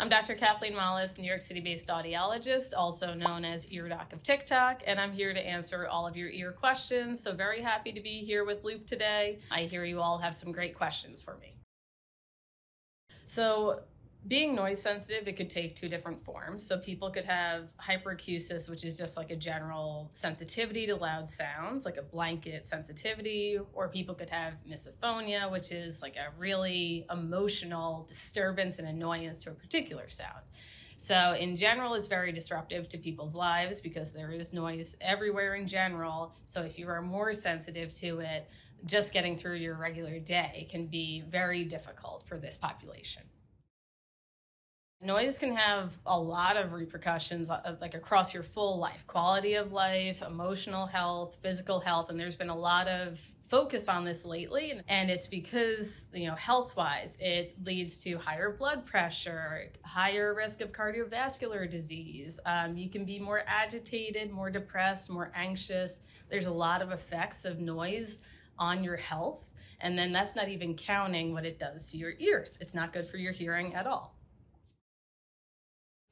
I'm Dr. Kathleen Wallace, New York City based audiologist, also known as Ear Doc of TikTok, and I'm here to answer all of your ear questions. So, very happy to be here with Loop today. I hear you all have some great questions for me. So, being noise sensitive, it could take two different forms. So people could have hyperacusis, which is just like a general sensitivity to loud sounds, like a blanket sensitivity, or people could have misophonia, which is like a really emotional disturbance and annoyance to a particular sound. So, in general, it's very disruptive to people's lives because there is noise everywhere in general. So, if you are more sensitive to it, just getting through your regular day can be very difficult for this population. Noise can have a lot of repercussions uh, like across your full life, quality of life, emotional health, physical health, and there's been a lot of focus on this lately and it's because, you know, health-wise, it leads to higher blood pressure, higher risk of cardiovascular disease. Um, you can be more agitated, more depressed, more anxious. There's a lot of effects of noise on your health. And then that's not even counting what it does to your ears. It's not good for your hearing at all.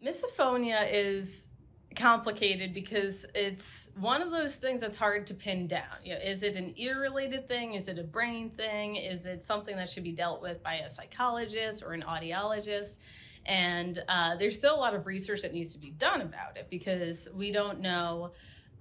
Misophonia is complicated because it's one of those things that's hard to pin down. You know, is it an ear related thing? Is it a brain thing? Is it something that should be dealt with by a psychologist or an audiologist? And uh, there's still a lot of research that needs to be done about it because we don't know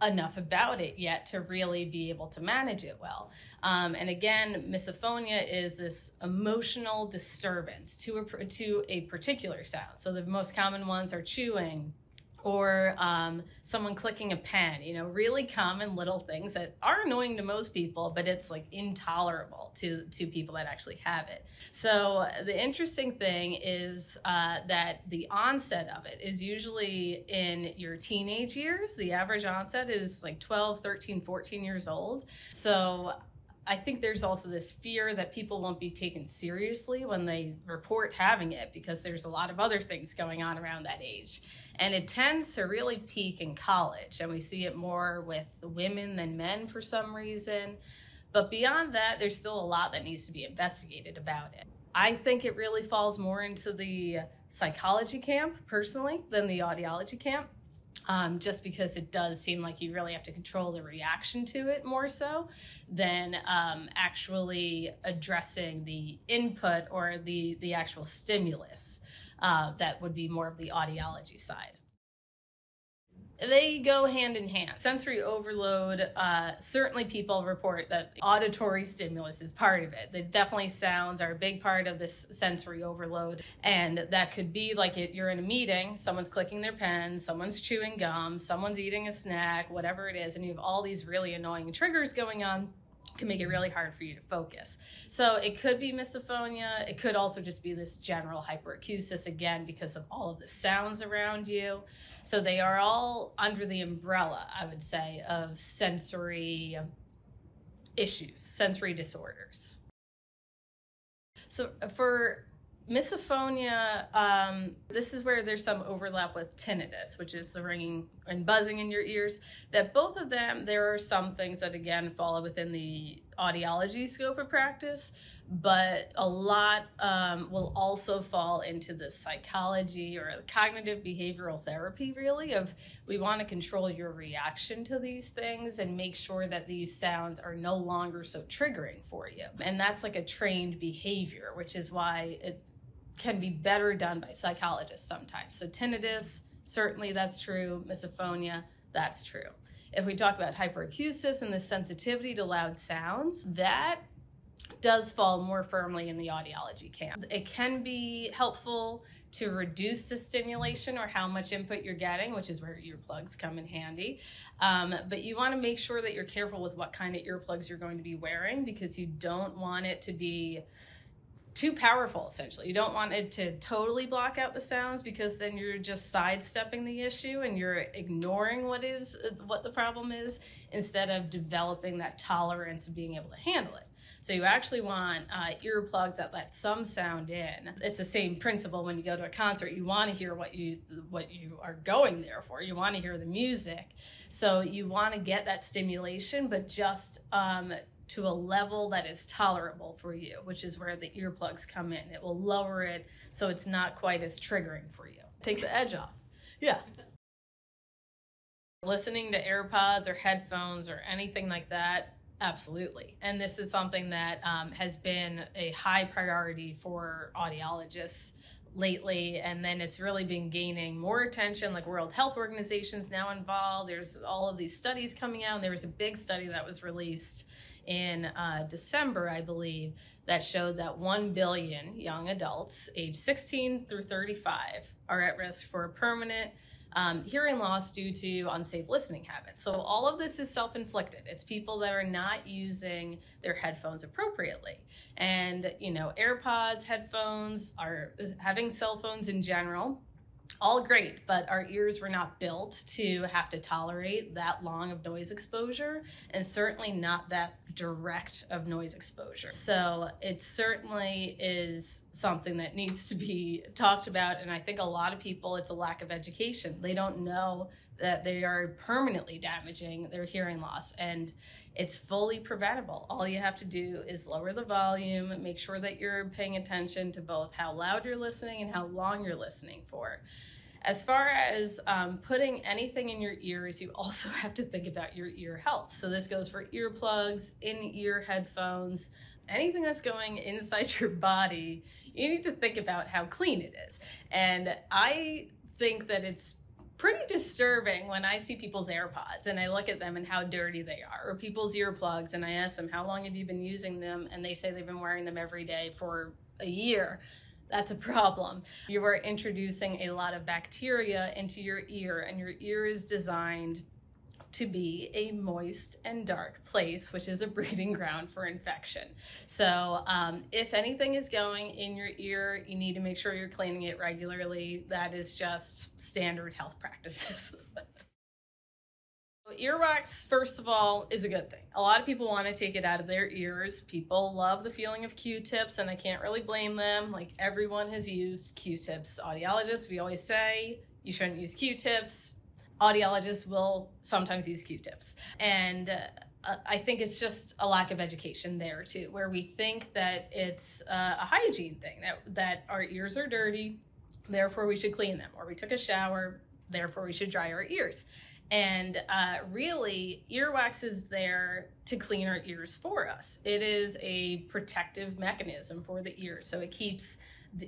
enough about it yet to really be able to manage it well. Um, and again, misophonia is this emotional disturbance to a, to a particular sound. So the most common ones are chewing, or um, someone clicking a pen, you know, really common little things that are annoying to most people, but it's like intolerable to, to people that actually have it. So the interesting thing is uh, that the onset of it is usually in your teenage years. The average onset is like 12, 13, 14 years old. So I think there's also this fear that people won't be taken seriously when they report having it because there's a lot of other things going on around that age. And it tends to really peak in college, and we see it more with women than men for some reason. But beyond that, there's still a lot that needs to be investigated about it. I think it really falls more into the psychology camp personally than the audiology camp um, just because it does seem like you really have to control the reaction to it more so than um, actually addressing the input or the, the actual stimulus uh, that would be more of the audiology side they go hand in hand. Sensory overload, uh, certainly people report that auditory stimulus is part of it. That definitely sounds are a big part of this sensory overload. And that could be like it, you're in a meeting, someone's clicking their pen, someone's chewing gum, someone's eating a snack, whatever it is, and you have all these really annoying triggers going on can make it really hard for you to focus. So it could be misophonia. It could also just be this general hyperacusis again because of all of the sounds around you. So they are all under the umbrella, I would say, of sensory issues, sensory disorders. So for misophonia, um, this is where there's some overlap with tinnitus, which is the ringing and buzzing in your ears. That both of them, there are some things that again fall within the audiology scope of practice, but a lot um, will also fall into the psychology or cognitive behavioral therapy, really, of we want to control your reaction to these things and make sure that these sounds are no longer so triggering for you. And that's like a trained behavior, which is why it can be better done by psychologists sometimes. So tinnitus, certainly that's true. Misophonia, that's true. If we talk about hyperacusis and the sensitivity to loud sounds, that does fall more firmly in the audiology camp. It can be helpful to reduce the stimulation or how much input you're getting, which is where earplugs come in handy. Um, but you want to make sure that you're careful with what kind of earplugs you're going to be wearing because you don't want it to be too powerful essentially. You don't want it to totally block out the sounds because then you're just sidestepping the issue and you're ignoring what is what the problem is instead of developing that tolerance of being able to handle it. So you actually want uh, earplugs that let some sound in. It's the same principle when you go to a concert. You want to hear what you what you are going there for. You want to hear the music. So you want to get that stimulation but just um, to a level that is tolerable for you, which is where the earplugs come in. It will lower it so it's not quite as triggering for you. Take the edge off. Yeah. Listening to AirPods or headphones or anything like that, absolutely. And this is something that um, has been a high priority for audiologists lately and then it's really been gaining more attention like world health organizations now involved there's all of these studies coming out and there was a big study that was released in uh, december i believe that showed that 1 billion young adults age 16 through 35 are at risk for permanent um, hearing loss due to unsafe listening habits. So all of this is self-inflicted. It's people that are not using their headphones appropriately. And, you know, AirPods, headphones, are having cell phones in general all great, but our ears were not built to have to tolerate that long of noise exposure and certainly not that direct of noise exposure. So it certainly is something that needs to be talked about. And I think a lot of people, it's a lack of education. They don't know that they are permanently damaging their hearing loss and it's fully preventable. All you have to do is lower the volume, make sure that you're paying attention to both how loud you're listening and how long you're listening for. As far as um, putting anything in your ears, you also have to think about your ear health. So this goes for earplugs, in-ear headphones, anything that's going inside your body, you need to think about how clean it is. And I think that it's pretty disturbing when I see people's AirPods and I look at them and how dirty they are, or people's earplugs and I ask them, How long have you been using them? And they say they've been wearing them every day for a year. That's a problem. You are introducing a lot of bacteria into your ear, and your ear is designed to be a moist and dark place, which is a breeding ground for infection. So, um, if anything is going in your ear, you need to make sure you're cleaning it regularly. That is just standard health practices. Earwax, first of all, is a good thing. A lot of people want to take it out of their ears. People love the feeling of Q-tips, and I can't really blame them. Like everyone has used Q-tips. Audiologists, we always say you shouldn't use Q-tips audiologists will sometimes use Q-tips. And uh, I think it's just a lack of education there too, where we think that it's uh, a hygiene thing, that, that our ears are dirty, therefore we should clean them, or we took a shower, therefore we should dry our ears. And uh, really, earwax is there to clean our ears for us. It is a protective mechanism for the ear. So it keeps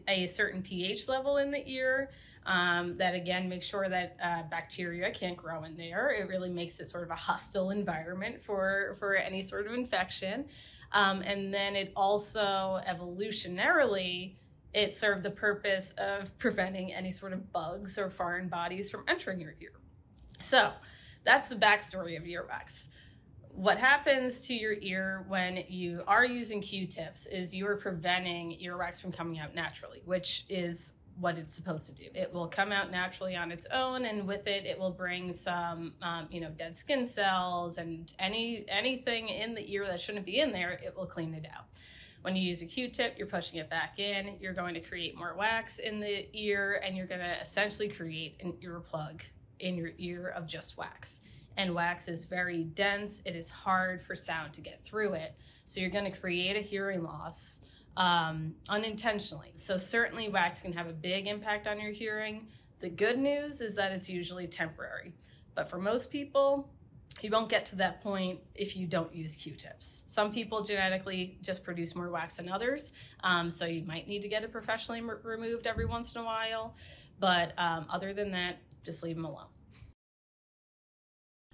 a certain pH level in the ear. Um, that again makes sure that uh, bacteria can't grow in there. It really makes it sort of a hostile environment for for any sort of infection. Um, and then it also evolutionarily it served the purpose of preventing any sort of bugs or foreign bodies from entering your ear. So that's the backstory of earwax what happens to your ear when you are using Q-tips is you are preventing earwax from coming out naturally, which is what it's supposed to do. It will come out naturally on its own, and with it, it will bring some, um, you know, dead skin cells and any anything in the ear that shouldn't be in there. It will clean it out. When you use a Q-tip, you're pushing it back in. You're going to create more wax in the ear, and you're going to essentially create an earplug in your ear of just wax and wax is very dense. It is hard for sound to get through it. So you're going to create a hearing loss um, unintentionally. So certainly wax can have a big impact on your hearing. The good news is that it's usually temporary. But for most people, you won't get to that point if you don't use Q-tips. Some people genetically just produce more wax than others, um, so you might need to get it professionally removed every once in a while. But um, other than that, just leave them alone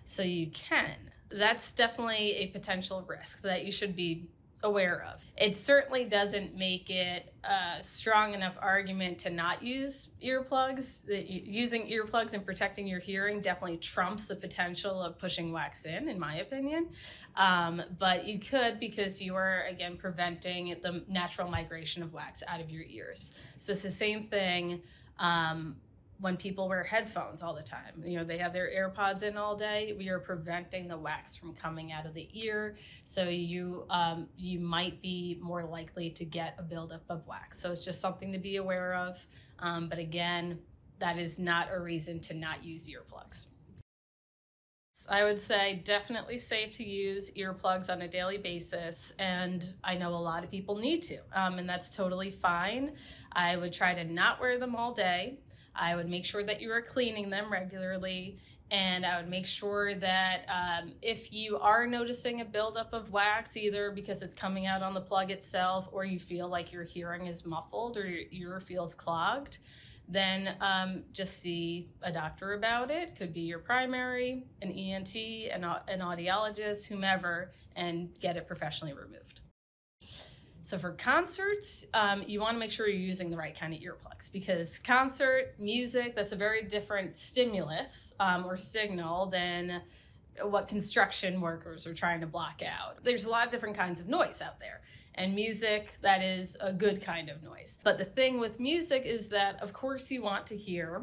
so you can. That's definitely a potential risk that you should be aware of. It certainly doesn't make it a strong enough argument to not use earplugs. Using earplugs and protecting your hearing definitely trumps the potential of pushing wax in, in my opinion. Um, but you could because you are, again, preventing the natural migration of wax out of your ears. So it's the same thing. Um, when people wear headphones all the time. You know, they have their AirPods in all day. We are preventing the wax from coming out of the ear, so you um, you might be more likely to get a buildup of wax. So it's just something to be aware of. Um, but again, that is not a reason to not use earplugs. I would say definitely safe to use earplugs on a daily basis, and I know a lot of people need to, um, and that's totally fine. I would try to not wear them all day. I would make sure that you are cleaning them regularly, and I would make sure that um, if you are noticing a buildup of wax, either because it's coming out on the plug itself, or you feel like your hearing is muffled or your ear feels clogged, then um, just see a doctor about it. Could be your primary, an ENT, an, an audiologist, whomever, and get it professionally removed. So for concerts, um, you want to make sure you're using the right kind of earplugs because concert music, that's a very different stimulus um, or signal than what construction workers are trying to block out. There's a lot of different kinds of noise out there and music that is a good kind of noise. But the thing with music is that, of course, you want to hear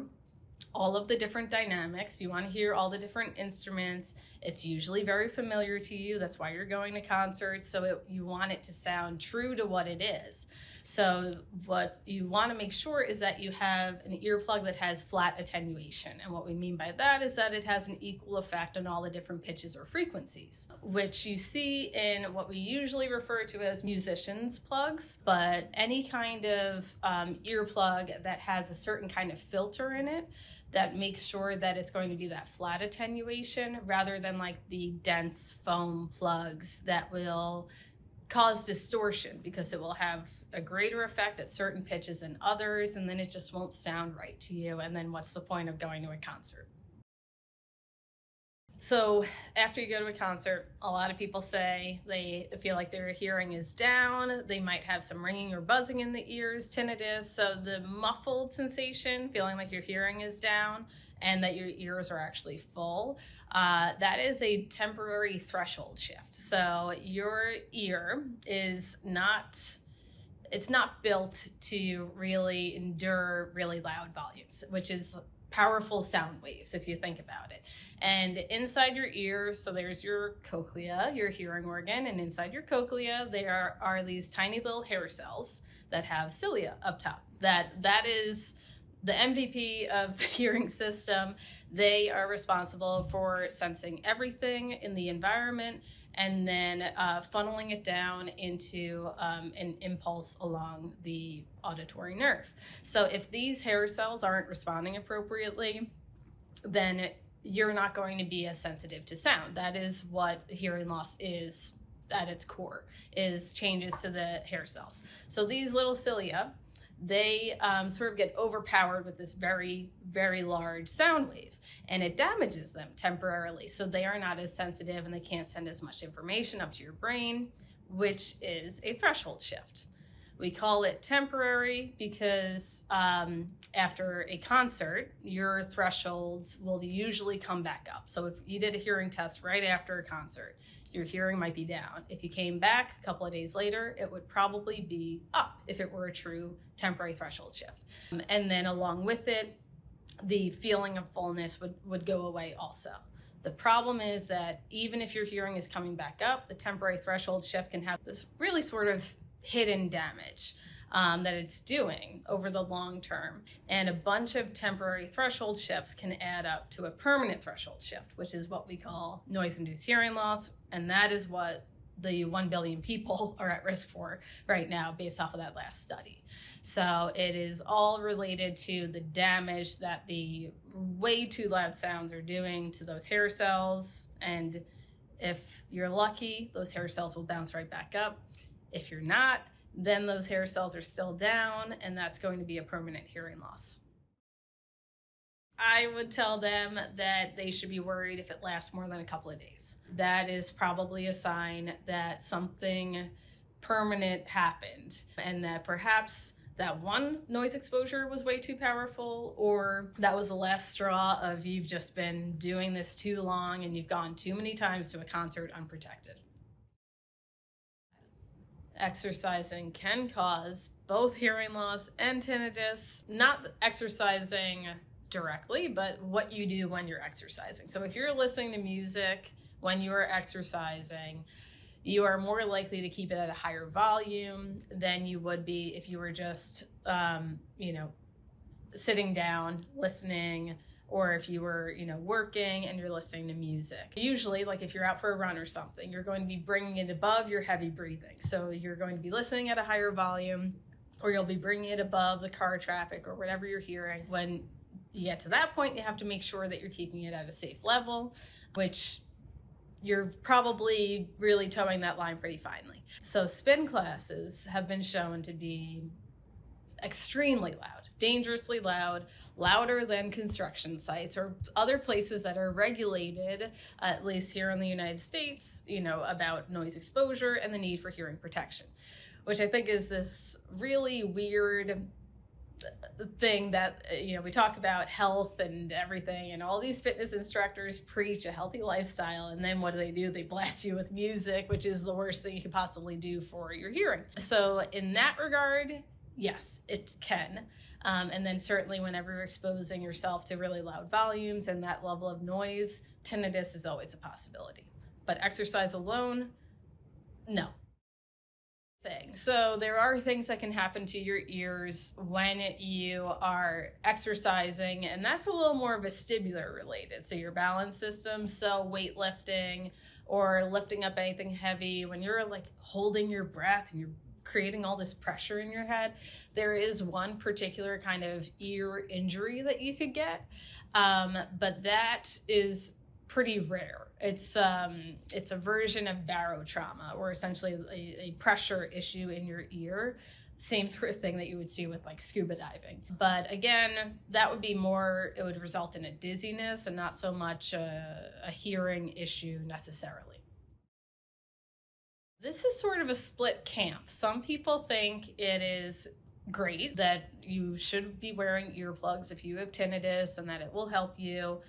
all of the different dynamics. You want to hear all the different instruments. It's usually very familiar to you. That's why you're going to concerts. So it, you want it to sound true to what it is. So what you want to make sure is that you have an earplug that has flat attenuation. And what we mean by that is that it has an equal effect on all the different pitches or frequencies, which you see in what we usually refer to as musicians plugs, but any kind of um, earplug that has a certain kind of filter in it that makes sure that it's going to be that flat attenuation rather than like the dense foam plugs that will cause distortion because it will have a greater effect at certain pitches than others, and then it just won't sound right to you. And then what's the point of going to a concert? So, after you go to a concert, a lot of people say they feel like their hearing is down. They might have some ringing or buzzing in the ears, tinnitus. So, the muffled sensation, feeling like your hearing is down and that your ears are actually full, uh, that is a temporary threshold shift. So, your ear is not it's not built to really endure really loud volumes, which is powerful sound waves if you think about it. And inside your ear, so there's your cochlea, your hearing organ, and inside your cochlea there are these tiny little hair cells that have cilia up top. That that is the MVP of the hearing system. They are responsible for sensing everything in the environment and then uh, funneling it down into um, an impulse along the auditory nerve. So if these hair cells aren't responding appropriately, then you're not going to be as sensitive to sound. That is what hearing loss is at its core, is changes to the hair cells. So these little cilia, they um, sort of get overpowered with this very, very large sound wave and it damages them temporarily. So they are not as sensitive and they can't send as much information up to your brain, which is a threshold shift. We call it temporary because um, after a concert, your thresholds will usually come back up. So if you did a hearing test right after a concert, your hearing might be down. If you came back a couple of days later, it would probably be up if it were a true temporary threshold shift. Um, and then along with it, the feeling of fullness would, would go away also. The problem is that even if your hearing is coming back up, the temporary threshold shift can have this really sort of hidden damage um, that it's doing over the long term. And a bunch of temporary threshold shifts can add up to a permanent threshold shift, which is what we call noise induced hearing loss. And that is what the 1 billion people are at risk for right now based off of that last study. So it is all related to the damage that the way too loud sounds are doing to those hair cells. And if you're lucky, those hair cells will bounce right back up. If you're not, then those hair cells are still down, and that's going to be a permanent hearing loss. I would tell them that they should be worried if it lasts more than a couple of days. That is probably a sign that something permanent happened and that perhaps that one noise exposure was way too powerful or that was the last straw of you've just been doing this too long and you've gone too many times to a concert unprotected exercising can cause both hearing loss and tinnitus. Not exercising directly, but what you do when you're exercising. So if you're listening to music when you are exercising, you are more likely to keep it at a higher volume than you would be if you were just, um, you know, sitting down, listening, or if you were, you know, working and you're listening to music. Usually, like if you're out for a run or something, you're going to be bringing it above your heavy breathing. So you're going to be listening at a higher volume or you'll be bringing it above the car traffic or whatever you're hearing. When you get to that point, you have to make sure that you're keeping it at a safe level, which you're probably really toeing that line pretty finely. So spin classes have been shown to be extremely loud, dangerously loud, louder than construction sites or other places that are regulated, at least here in the United States, you know, about noise exposure and the need for hearing protection, which I think is this really weird uh, thing that uh, you know we talk about health and everything and all these fitness instructors preach a healthy lifestyle and then what do they do? They blast you with music which is the worst thing you could possibly do for your hearing. So in that regard yes, it can. Um, and then certainly whenever you're exposing yourself to really loud volumes and that level of noise, tinnitus is always a possibility. But exercise alone, no. Thing. So there are things that can happen to your ears when you are exercising, and that's a little more vestibular related. So your balance system, so weightlifting or lifting up anything heavy, when you're like holding your breath and you're creating all this pressure in your head. There is one particular kind of ear injury that you could get, um, but that is pretty rare. It's um, it's a version of barotrauma, or essentially a, a pressure issue in your ear same sort of thing that you would see with like scuba diving. But again, that would be more, it would result in a dizziness and not so much a, a hearing issue necessarily. This is sort of a split camp. Some people think it is great that you should be wearing earplugs if you have tinnitus and that it will help you.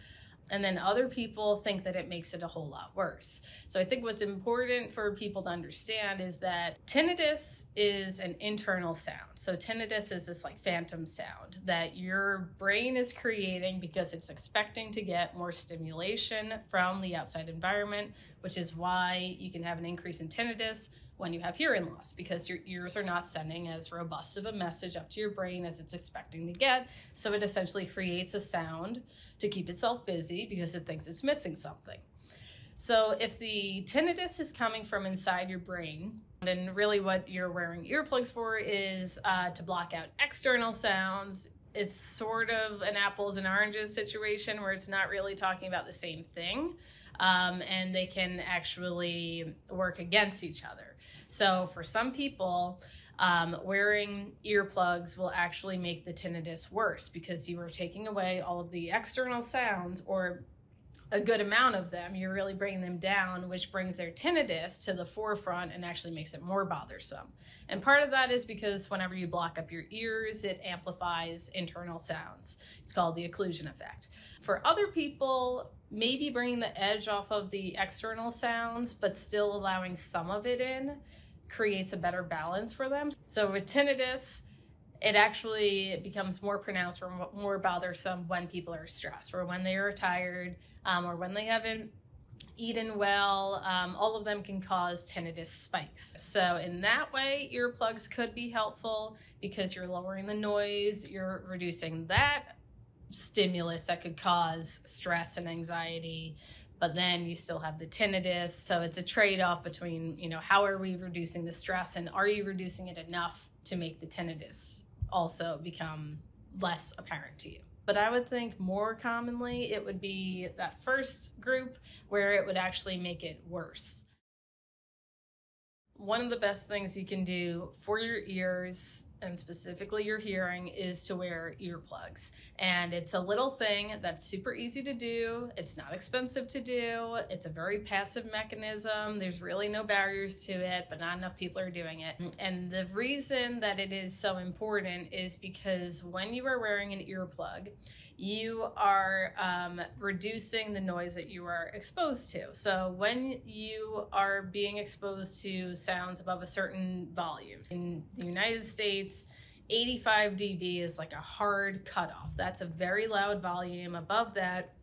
And then other people think that it makes it a whole lot worse. So I think what's important for people to understand is that tinnitus is an internal sound. So tinnitus is this like phantom sound that your brain is creating because it's expecting to get more stimulation from the outside environment, which is why you can have an increase in tinnitus when you have hearing loss because your ears are not sending as robust of a message up to your brain as it's expecting to get. So it essentially creates a sound to keep itself busy because it thinks it's missing something. So if the tinnitus is coming from inside your brain, and really what you're wearing earplugs for is uh, to block out external sounds, it's sort of an apples and oranges situation where it's not really talking about the same thing um, and they can actually work against each other. So for some people, um, wearing earplugs will actually make the tinnitus worse because you are taking away all of the external sounds or a good amount of them, you're really bringing them down, which brings their tinnitus to the forefront and actually makes it more bothersome. And part of that is because whenever you block up your ears, it amplifies internal sounds. It's called the occlusion effect. For other people, maybe bringing the edge off of the external sounds, but still allowing some of it in creates a better balance for them. So with tinnitus, it actually becomes more pronounced or more bothersome when people are stressed or when they are tired um, or when they haven't eaten well. Um, all of them can cause tinnitus spikes. So in that way, earplugs could be helpful because you're lowering the noise, you're reducing that stimulus that could cause stress and anxiety but then you still have the tinnitus so it's a trade-off between you know how are we reducing the stress and are you reducing it enough to make the tinnitus also become less apparent to you. But I would think more commonly it would be that first group where it would actually make it worse. One of the best things you can do for your ears and specifically your hearing is to wear earplugs. And it's a little thing that's super easy to do. It's not expensive to do. It's a very passive mechanism. There's really no barriers to it, but not enough people are doing it. And the reason that it is so important is because when you are wearing an earplug, you are um, reducing the noise that you are exposed to. So when you are being exposed to sounds above a certain volume, in the United States, 85 dB is like a hard cutoff. That's a very loud volume. Above that,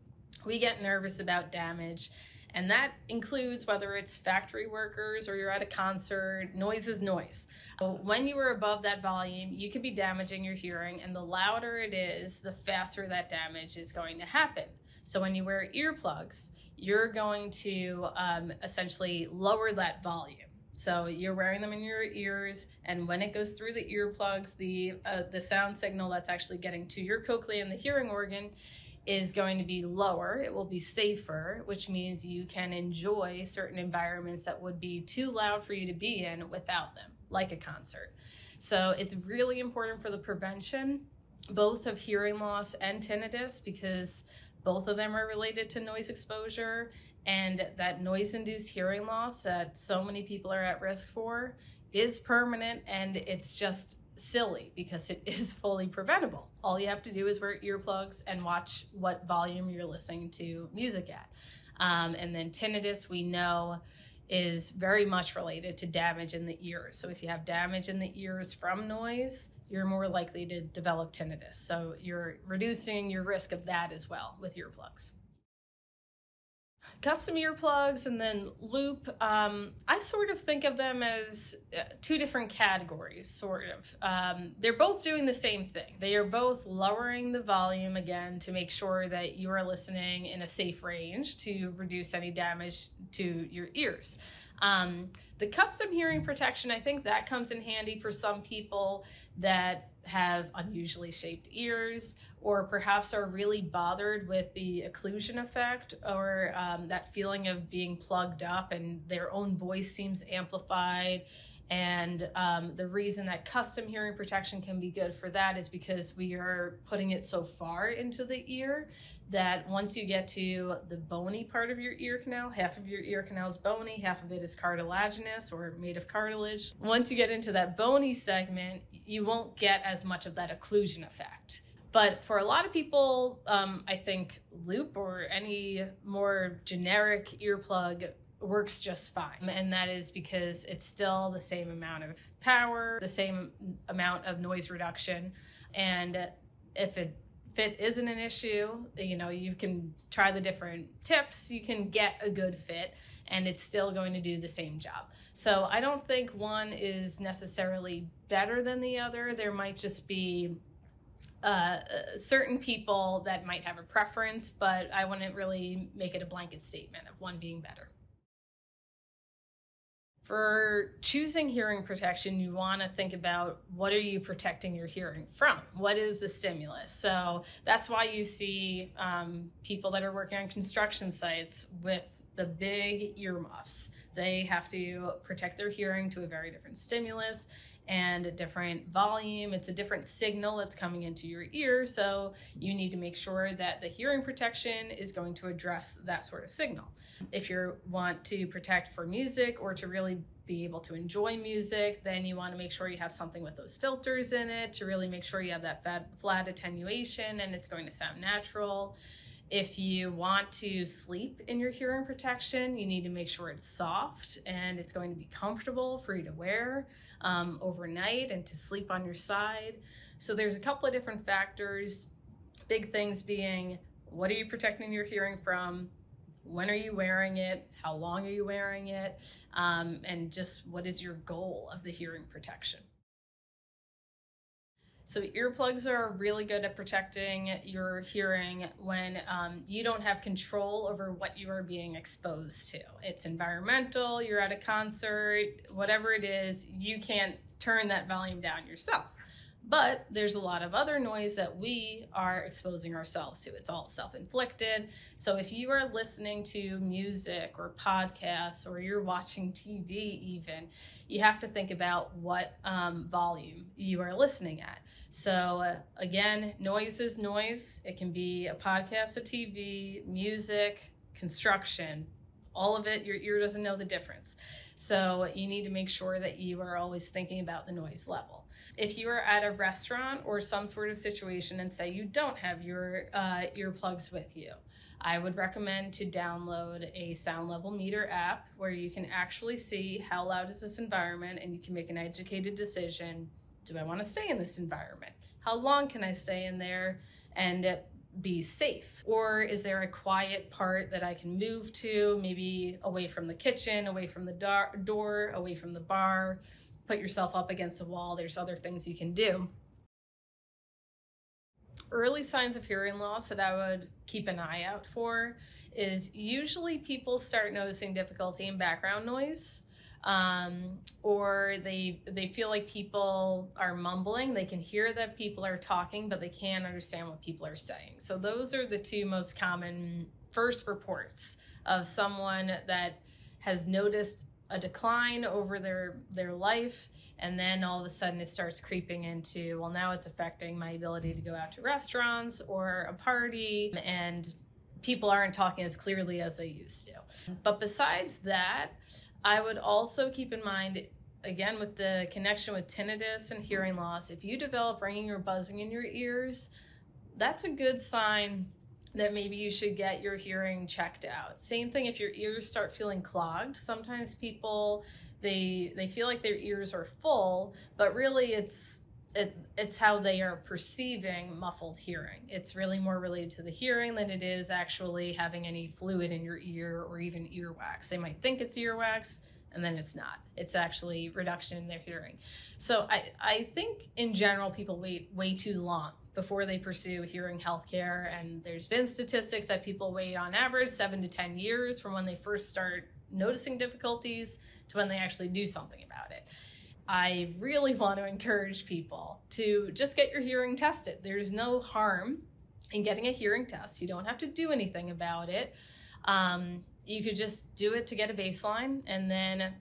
we get nervous about damage And that includes whether it's factory workers or you're at a concert, noise is noise. When you are above that volume, you could be damaging your hearing, and the louder it is, the faster that damage is going to happen. So when you wear earplugs, you're going to um, essentially lower that volume. So you're wearing them in your ears, and when it goes through the earplugs, the uh, the sound signal that's actually getting to your cochlea and the hearing organ is going to be lower. It will be safer, which means you can enjoy certain environments that would be too loud for you to be in without them, like a concert. So it's really important for the prevention, both of hearing loss and tinnitus, because both of them are related to noise exposure and that noise induced hearing loss that so many people are at risk for is permanent and it's just silly because it is fully preventable. All you have to do is wear earplugs and watch what volume you're listening to music at. Um, and then tinnitus, we know, is very much related to damage in the ears. So if you have damage in the ears from noise, you're more likely to develop tinnitus. So you're reducing your risk of that as well with earplugs custom earplugs and then loop. Um, i sort of think of them as uh, two different categories sort of. Um, they're both doing the same thing. They are both lowering the volume again to make sure that you are listening in a safe range to reduce any damage to your ears um, the custom hearing protection i think that comes in handy for some people that have unusually shaped ears or perhaps are really bothered with the occlusion effect or um, that feeling of being plugged up and their own voice seems amplified and um, the reason that custom hearing protection can be good for that is because we are putting it so far into the ear that once you get to the bony part of your ear canal, half of your ear canal is bony, half of it is cartilaginous or made of cartilage. Once you get into that bony segment, you won't get as much of that occlusion effect. But for a lot of people, um, I think loop or any more generic earplug works just fine. And that is because it's still the same amount of power, the same amount of noise reduction. And if it fit isn't an issue, you know, you can try the different tips, you can get a good fit, and it's still going to do the same job. So I don't think one is necessarily better than the other. There might just be uh, certain people that might have a preference, but I wouldn't really make it a blanket statement of one being better. For choosing hearing protection, you want to think about what are you protecting your hearing from? What is the stimulus? So that's why you see um, people that are working on construction sites with the big earmuffs. They have to protect their hearing to a very different stimulus and a different volume. It's a different signal that's coming into your ear. So you need to make sure that the hearing protection is going to address that sort of signal. If you want to protect for music or to really be able to enjoy music, then you want to make sure you have something with those filters in it to really make sure you have that flat attenuation and it's going to sound natural. If you want to sleep in your hearing protection, you need to make sure it's soft and it's going to be comfortable for you to wear um, overnight and to sleep on your side. So there's a couple of different factors, big things being what are you protecting your hearing from? When are you wearing it? How long are you wearing it? Um, and just what is your goal of the hearing protection? So earplugs are really good at protecting your hearing when um, you don't have control over what you are being exposed to. It's environmental, you're at a concert, whatever it is, you can't turn that volume down yourself. But there's a lot of other noise that we are exposing ourselves to. It's all self inflicted. So if you are listening to music or podcasts or you're watching TV, even, you have to think about what um, volume you are listening at. So uh, again, noise is noise. It can be a podcast, a TV, music, construction, all of it, your ear doesn't know the difference. So you need to make sure that you are always thinking about the noise level. If you are at a restaurant or some sort of situation and say you don't have your uh, earplugs with you, I would recommend to download a sound level meter app where you can actually see how loud is this environment and you can make an educated decision. Do I want to stay in this environment? How long can I stay in there? And be safe? Or is there a quiet part that I can move to, maybe away from the kitchen, away from the do- door, away from the bar? Put yourself up against a wall. There's other things you can do. Early signs of hearing loss that I would keep an eye out for is usually people start noticing difficulty in background noise um, or they they feel like people are mumbling. They can hear that people are talking, but they can't understand what people are saying. So those are the two most common first reports of someone that has noticed a decline over their their life and then all of a sudden it starts creeping into well now it's affecting my ability to go out to restaurants or a party and people aren't talking as clearly as they used to but besides that I would also keep in mind, again, with the connection with tinnitus and hearing loss, if you develop ringing or buzzing in your ears, that's a good sign that maybe you should get your hearing checked out. Same thing if your ears start feeling clogged. Sometimes people they they feel like their ears are full, but really it's it, it's how they are perceiving muffled hearing. It's really more related to the hearing than it is actually having any fluid in your ear or even earwax. They might think it's earwax and then it's not. It's actually reduction in their hearing. So I, I think in general people wait way too long before they pursue hearing healthcare. And there's been statistics that people wait on average seven to 10 years from when they first start noticing difficulties to when they actually do something about it. I really want to encourage people to just get your hearing tested. There's no harm in getting a hearing test. You don't have to do anything about it. Um, you could just do it to get a baseline and then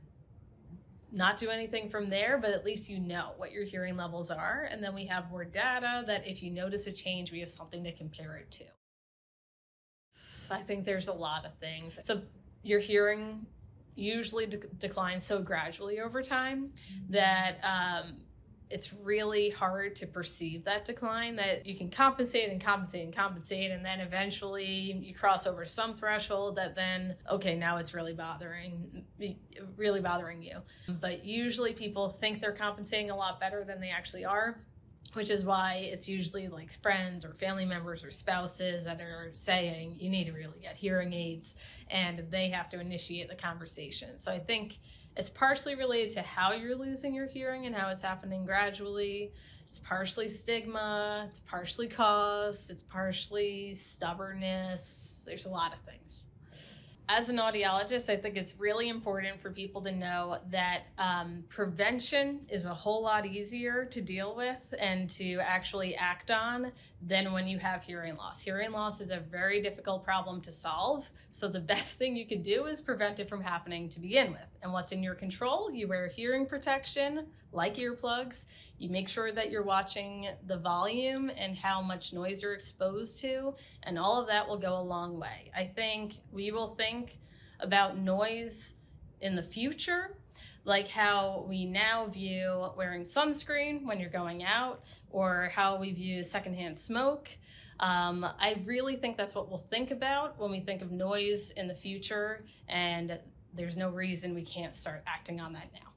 not do anything from there, but at least you know what your hearing levels are. And then we have more data that if you notice a change, we have something to compare it to. I think there's a lot of things. So, your hearing usually de- declines so gradually over time that um, it's really hard to perceive that decline that you can compensate and compensate and compensate and then eventually you cross over some threshold that then okay now it's really bothering really bothering you. But usually people think they're compensating a lot better than they actually are which is why it's usually like friends or family members or spouses that are saying you need to really get hearing aids and they have to initiate the conversation. So I think it's partially related to how you're losing your hearing and how it's happening gradually. It's partially stigma, it's partially cost, it's partially stubbornness. There's a lot of things as an audiologist, I think it's really important for people to know that um, prevention is a whole lot easier to deal with and to actually act on than when you have hearing loss. Hearing loss is a very difficult problem to solve. So, the best thing you could do is prevent it from happening to begin with. And what's in your control? You wear hearing protection, like earplugs. You make sure that you're watching the volume and how much noise you're exposed to, and all of that will go a long way. I think we will think about noise in the future like how we now view wearing sunscreen when you're going out or how we view secondhand smoke. Um, I really think that's what we'll think about when we think of noise in the future, and there's no reason we can't start acting on that now.